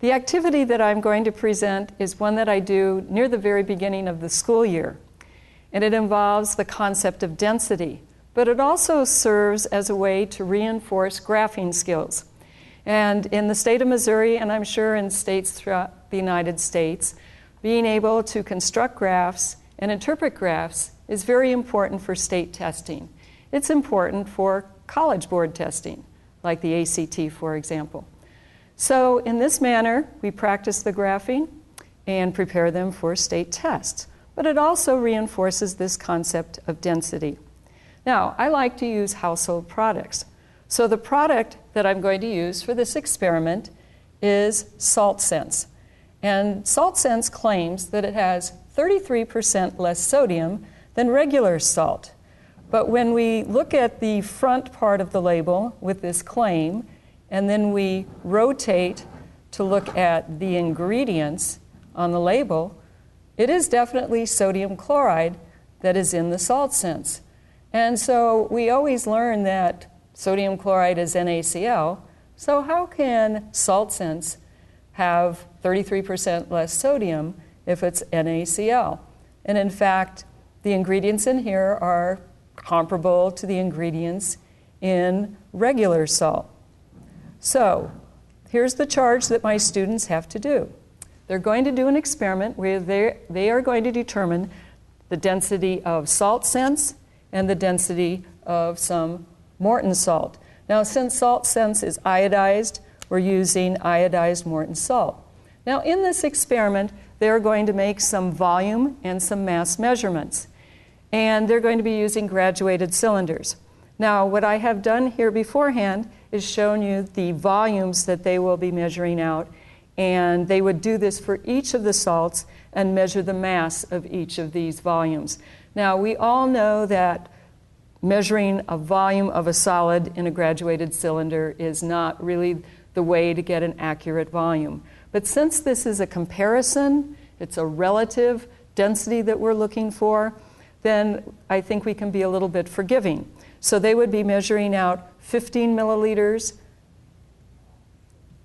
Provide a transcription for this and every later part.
The activity that I'm going to present is one that I do near the very beginning of the school year, and it involves the concept of density, but it also serves as a way to reinforce graphing skills. And in the state of Missouri, and I'm sure in states throughout the United States, being able to construct graphs and interpret graphs is very important for state testing. It's important for college board testing, like the ACT, for example. So, in this manner, we practice the graphing and prepare them for state tests. But it also reinforces this concept of density. Now, I like to use household products. So, the product that I'm going to use for this experiment is SaltSense. And SaltSense claims that it has 33% less sodium than regular salt. But when we look at the front part of the label with this claim, and then we rotate to look at the ingredients on the label, it is definitely sodium chloride that is in the salt sense. And so we always learn that sodium chloride is NaCl. So, how can salt sense have 33% less sodium if it's NaCl? And in fact, the ingredients in here are comparable to the ingredients in regular salt. So, here's the charge that my students have to do. They're going to do an experiment where they are going to determine the density of SaltSense and the density of some Morton salt. Now, since SaltSense is iodized, we're using iodized Morton salt. Now, in this experiment, they're going to make some volume and some mass measurements. And they're going to be using graduated cylinders. Now, what I have done here beforehand is showing you the volumes that they will be measuring out. And they would do this for each of the salts and measure the mass of each of these volumes. Now, we all know that measuring a volume of a solid in a graduated cylinder is not really the way to get an accurate volume. But since this is a comparison, it's a relative density that we're looking for, then I think we can be a little bit forgiving. So they would be measuring out 15 milliliters,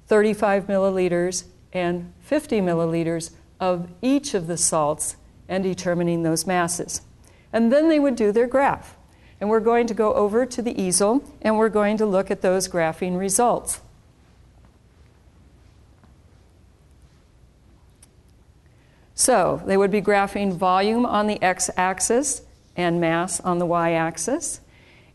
35 milliliters, and 50 milliliters of each of the salts and determining those masses. And then they would do their graph. And we're going to go over to the easel and we're going to look at those graphing results. So they would be graphing volume on the x axis and mass on the y axis.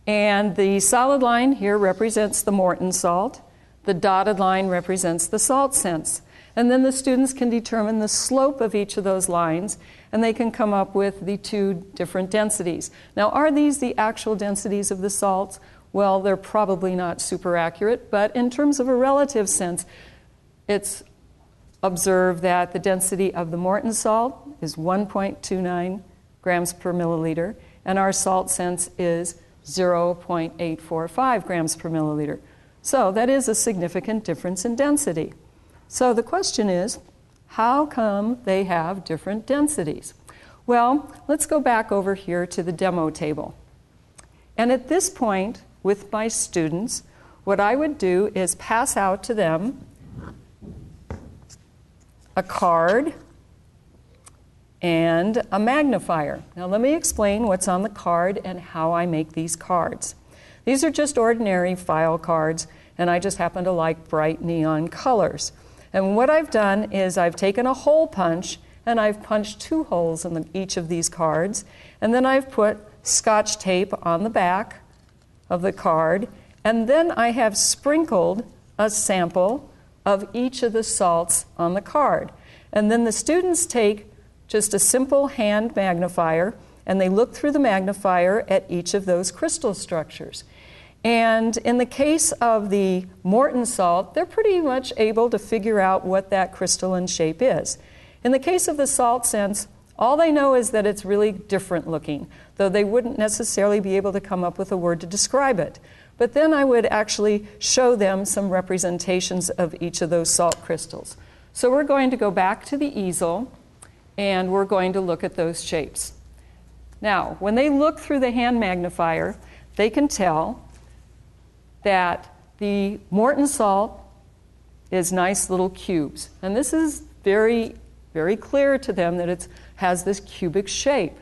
And the solid line here represents the Morton salt. The dotted line represents the salt sense. And then the students can determine the slope of each of those lines and they can come up with the two different densities. Now, are these the actual densities of the salts? Well, they're probably not super accurate, but in terms of a relative sense, it's observed that the density of the Morton salt is 1.29 grams per milliliter, and our salt sense is 0.845 grams per milliliter. So that is a significant difference in density. So the question is, how come they have different densities? Well, let's go back over here to the demo table. And at this point, with my students, what I would do is pass out to them a card and a magnifier. Now, let me explain what's on the card and how I make these cards. These are just ordinary file cards, and I just happen to like bright neon colors. And what I've done is I've taken a hole punch and I've punched two holes in the, each of these cards, and then I've put scotch tape on the back of the card, and then I have sprinkled a sample of each of the salts on the card. And then the students take just a simple hand magnifier and they look through the magnifier at each of those crystal structures. And in the case of the Morton salt, they're pretty much able to figure out what that crystalline shape is. In the case of the SaltSense, all they know is that it's really different looking, though they wouldn't necessarily be able to come up with a word to describe it. But then I would actually show them some representations of each of those salt crystals. So we're going to go back to the easel and we're going to look at those shapes. Now, when they look through the hand magnifier, they can tell that the Morton salt is nice little cubes. And this is very, very clear to them that it has this cubic shape.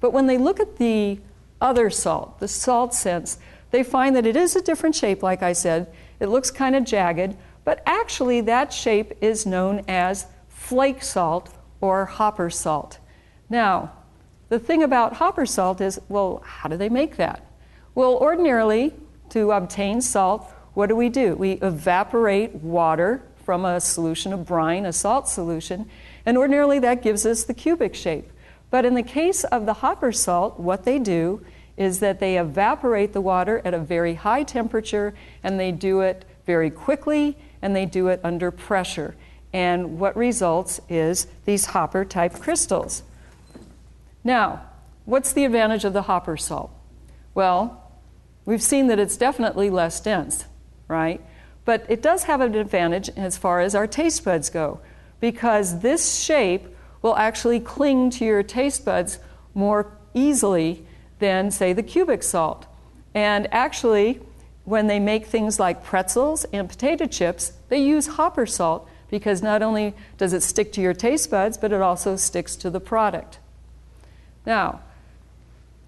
But when they look at the other salt, the salt sense, they find that it is a different shape, like I said. It looks kind of jagged, but actually, that shape is known as flake salt or hopper salt. Now, the thing about hopper salt is well, how do they make that? Well, ordinarily, to obtain salt, what do we do? We evaporate water from a solution of brine, a salt solution, and ordinarily that gives us the cubic shape. But in the case of the hopper salt, what they do is that they evaporate the water at a very high temperature and they do it very quickly and they do it under pressure. And what results is these hopper type crystals. Now, what's the advantage of the hopper salt? Well, we've seen that it's definitely less dense, right? But it does have an advantage as far as our taste buds go, because this shape will actually cling to your taste buds more easily than, say, the cubic salt. And actually, when they make things like pretzels and potato chips, they use hopper salt because not only does it stick to your taste buds, but it also sticks to the product. Now,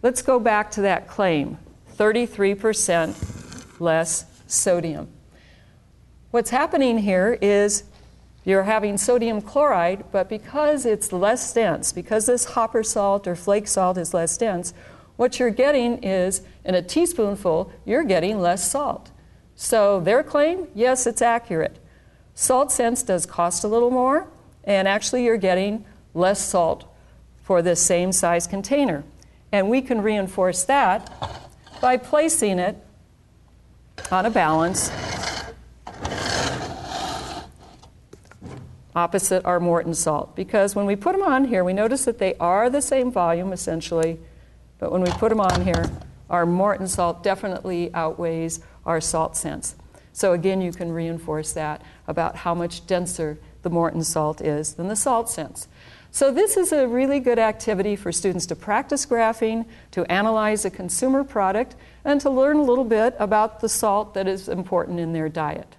let's go back to that claim 33% less sodium. What's happening here is you're having sodium chloride, but because it's less dense, because this hopper salt or flake salt is less dense, what you're getting is in a teaspoonful, you're getting less salt. So their claim, yes, it's accurate. Salt sense does cost a little more, and actually you're getting less salt for this same size container. And we can reinforce that by placing it on a balance opposite our Morton salt. Because when we put them on here, we notice that they are the same volume essentially, but when we put them on here, our Morton salt definitely outweighs our salt sense. So again, you can reinforce that about how much denser the Morton salt is than the salt sense. So this is a really good activity for students to practice graphing, to analyze a consumer product, and to learn a little bit about the salt that is important in their diet.